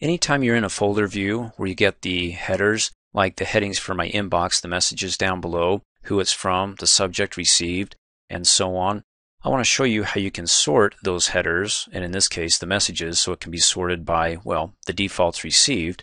anytime you're in a folder view where you get the headers, like the headings for my inbox, the messages down below, who it's from, the subject received, and so on, I want to show you how you can sort those headers, and in this case the messages, so it can be sorted by, well, the defaults received,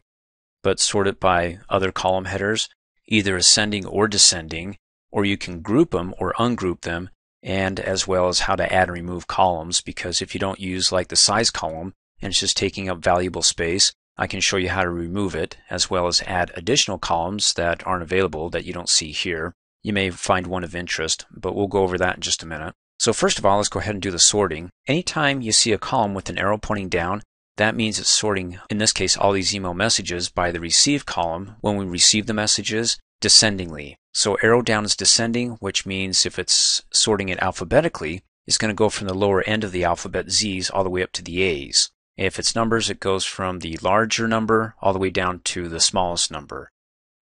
but sort it by other column headers, either ascending or descending, or you can group them or ungroup them, and as well as how to add and remove columns, because if you don't use like the size column, and it's just taking up valuable space, I can show you how to remove it, as well as add additional columns that aren't available that you don't see here. You may find one of interest, but we'll go over that in just a minute. So first of all, let's go ahead and do the sorting. Anytime you see a column with an arrow pointing down, that means it's sorting, in this case, all these email messages by the receive column when we receive the messages descendingly. So arrow down is descending, which means if it's sorting it alphabetically, it's going to go from the lower end of the alphabet Z's all the way up to the A's. If it's numbers, it goes from the larger number all the way down to the smallest number.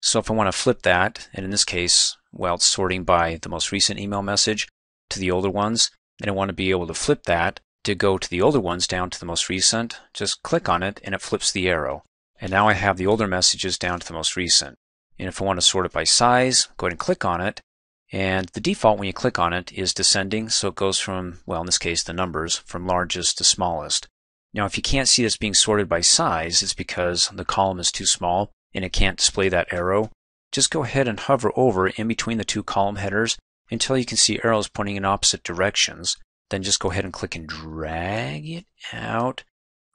So if I want to flip that, and in this case, well, it's sorting by the most recent email message, to the older ones, and I want to be able to flip that to go to the older ones down to the most recent, just click on it and it flips the arrow. And now I have the older messages down to the most recent. And if I want to sort it by size, go ahead and click on it. And the default when you click on it is descending, so it goes from, well, in this case, the numbers, from largest to smallest. Now, if you can't see this being sorted by size, it's because the column is too small and it can't display that arrow. Just go ahead and hover over in between the two column headers until you can see arrows pointing in opposite directions. Then just go ahead and click and drag it out.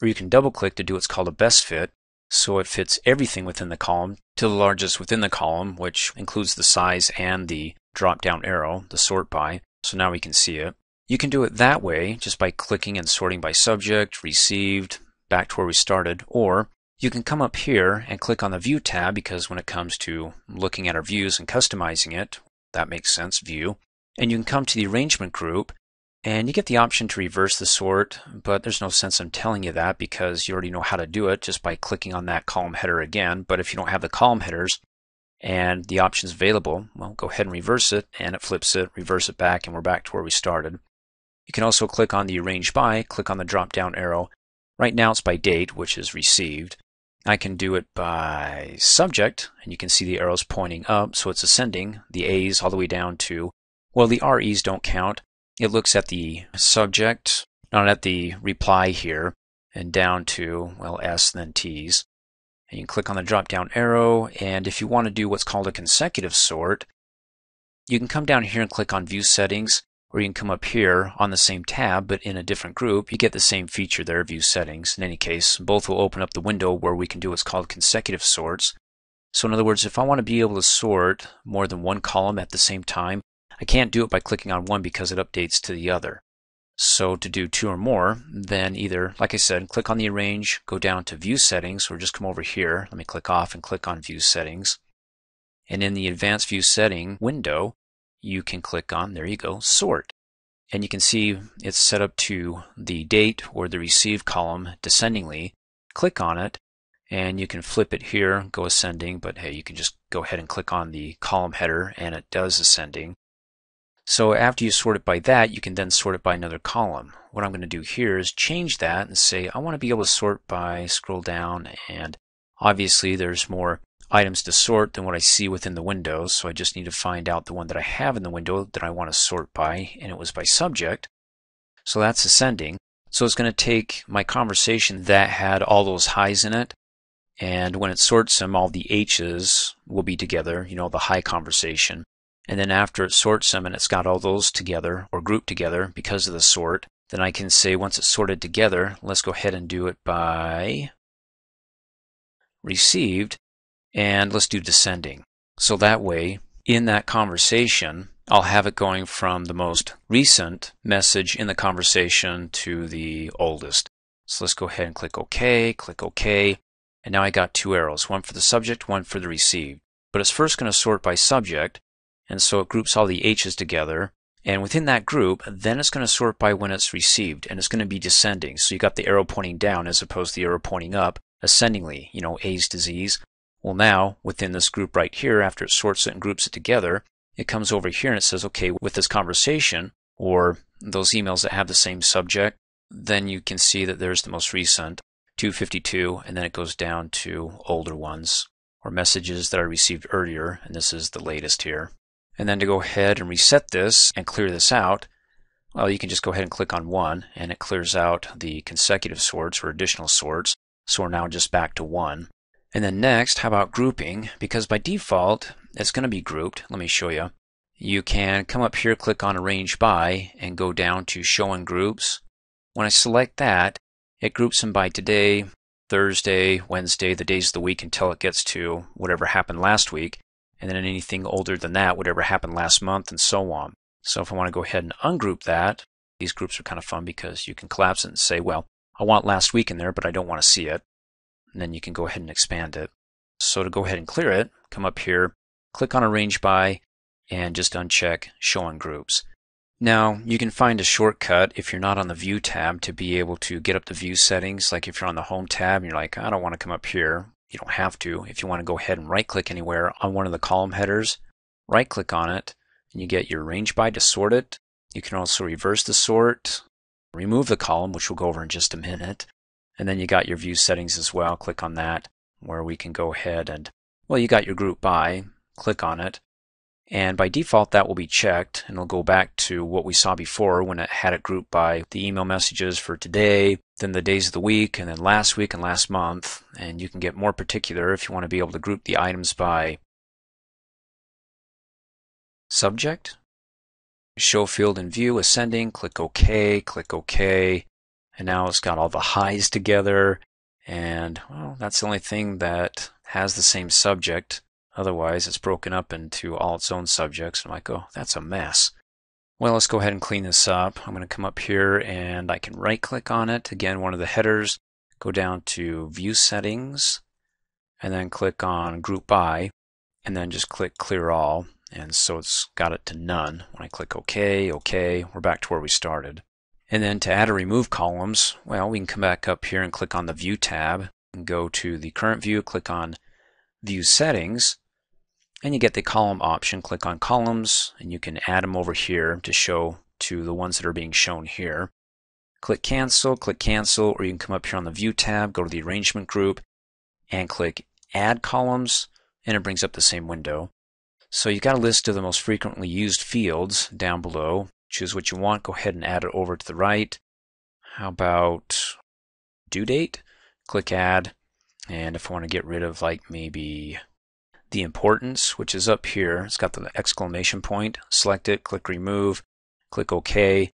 Or you can double click to do what's called a best fit. So it fits everything within the column to the largest within the column, which includes the size and the drop down arrow, the sort by. So now we can see it. You can do it that way just by clicking and sorting by subject, received, back to where we started, or you can come up here and click on the View tab because when it comes to looking at our views and customizing it, that makes sense, view. And you can come to the arrangement group and you get the option to reverse the sort, but there's no sense in telling you that because you already know how to do it just by clicking on that column header again. But if you don't have the column headers and the options available, well, go ahead and reverse it and it flips it, reverse it back, and we're back to where we started. You can also click on the arrange by, click on the drop down arrow. Right now it's by date, which is received. I can do it by subject, and you can see the arrows pointing up, so it's ascending, the A's all the way down to, well, the RE's don't count. It looks at the subject, not at the reply here, and down to, well, S, then T's. And you can click on the drop down arrow, and if you want to do what's called a consecutive sort, you can come down here and click on View Settings, or you can come up here on the same tab but in a different group. You get the same feature there, view settings. In any case, both will open up the window where we can do what's called consecutive sorts. So in other words, if I want to be able to sort more than one column at the same time, I can't do it by clicking on one because it updates to the other. So to do two or more, then either, like I said, click on the arrange, go down to view settings, or just come over here. Let me click off and click on view settings. And in the advanced view setting window, you can click on, there you go, sort. And you can see it's set up to the date or the receive column descendingly. Click on it and you can flip it here, go ascending, but hey, you can just go ahead and click on the column header and it does ascending. So after you sort it by that, you can then sort it by another column. What I'm going to do here is change that and say I want to be able to sort by scroll down and obviously there's more items to sort than what I see within the window. So I just need to find out the one that I have in the window that I want to sort by, and it was by subject. So that's ascending. So it's going to take my conversation that had all those highs in it, and when it sorts them, all the H's will be together, you know, the high conversation. And then after it sorts them and it's got all those together or grouped together because of the sort, then I can say once it's sorted together, let's go ahead and do it by received. And let's do descending. So that way, in that conversation, I'll have it going from the most recent message in the conversation to the oldest. So let's go ahead and click OK, click OK. And now I got two arrows, one for the subject, one for the received. But it's first going to sort by subject, and so it groups all the H's together. And within that group, then it's going to sort by when it's received, and it's going to be descending. So you got the arrow pointing down as opposed to the arrow pointing up, ascendingly, you know, A's Z's. Well, now within this group right here, after it sorts it and groups it together, it comes over here and it says, okay, with this conversation or those emails that have the same subject, then you can see that there's the most recent 252, and then it goes down to older ones or messages that I received earlier, and this is the latest here. And then to go ahead and reset this and clear this out, well, you can just go ahead and click on one, and it clears out the consecutive sorts or additional sorts. So we're now just back to one. And then next, how about grouping? Because by default, it's going to be grouped. Let me show you. You can come up here, click on Arrange By, and go down to Show in Groups. When I select that, it groups them by today, Thursday, Wednesday, the days of the week until it gets to whatever happened last week, and then anything older than that, whatever happened last month, and so on. So if I want to go ahead and ungroup that, these groups are kind of fun because you can collapse it and say, well, I want last week in there, but I don't want to see it. And then you can go ahead and expand it. So to go ahead and clear it, come up here, click on Arrange By, and just uncheck Show in Groups. Now, you can find a shortcut if you're not on the View tab to be able to get up the view settings. Like if you're on the Home tab and you're like, I don't want to come up here, you don't have to. If you want to go ahead and right click anywhere on one of the column headers, right click on it, and you get your Arrange By to sort it. You can also reverse the sort, remove the column, which we'll go over in just a minute. And then you got your view settings as well. Click on that where we can go ahead and, well, you got your group by, click on it, and by default, that will be checked and it'll go back to what we saw before when it had it grouped by the email messages for today, then the days of the week, and then last week and last month. And you can get more particular if you want to be able to group the items by subject, show field in view, ascending, click OK, click OK. And now it's got all the highs together. And well, that's the only thing that has the same subject. Otherwise, it's broken up into all its own subjects. And I'm like, oh, that's a mess. Well, let's go ahead and clean this up. I'm going to come up here and I can right click on it. Again, one of the headers, go down to View Settings, and then click on Group By, and then just click Clear All. And so it's got it to none. When I click OK, OK, we're back to where we started. And then to add or remove columns, well, we can come back up here and click on the View tab and go to the current view, click on View Settings, and you get the column option. Click on columns and you can add them over here to show to the ones that are being shown here. Click cancel, click cancel, or you can come up here on the view tab, go to the arrangement group and click add columns and it brings up the same window. So you've got a list of the most frequently used fields down below. Choose what you want, go ahead and add it over to the right. How about due date? Click add. And if I want to get rid of like maybe the importance, which is up here. It's got the exclamation point. Select it, click remove, click OK.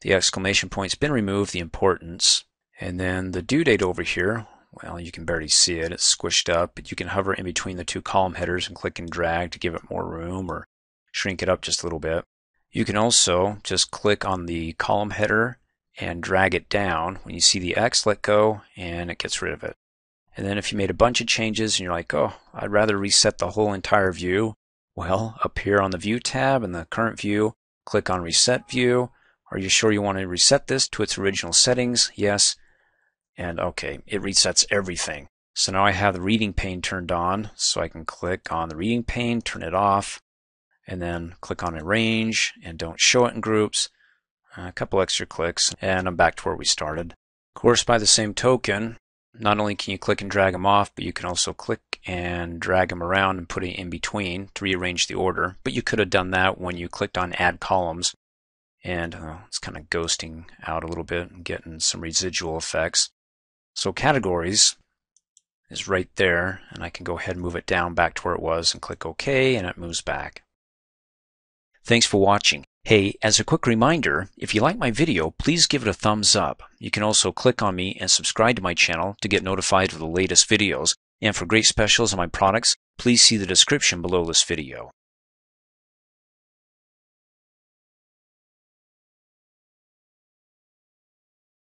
The exclamation point's been removed, the importance. And then the due date over here, well, you can barely see it. It's squished up, but you can hover in between the two column headers and click and drag to give it more room or shrink it up just a little bit. You can also just click on the column header and drag it down. When you see the X, let go, and it gets rid of it. And then if you made a bunch of changes and you're like, oh, I'd rather reset the whole entire view, well, up here on the View tab in the current view, click on Reset View. Are you sure you want to reset this to its original settings? Yes. And okay, it resets everything. So now I have the reading pane turned on, so I can click on the reading pane, turn it off, and then click on Arrange, and don't show it in groups. A couple extra clicks, and I'm back to where we started. Of course, by the same token, not only can you click and drag them off, but you can also click and drag them around and put it in between to rearrange the order. But you could have done that when you clicked on Add Columns. And uh, it's kind of ghosting out a little bit and getting some residual effects. So Categories is right there, and I can go ahead and move it down back to where it was and click OK, and it moves back. Thanks for watching. Hey, as a quick reminder, if you like my video, please give it a thumbs up. You can also click on me and subscribe to my channel to get notified of the latest videos. And for great specials on my products, please see the description below this video.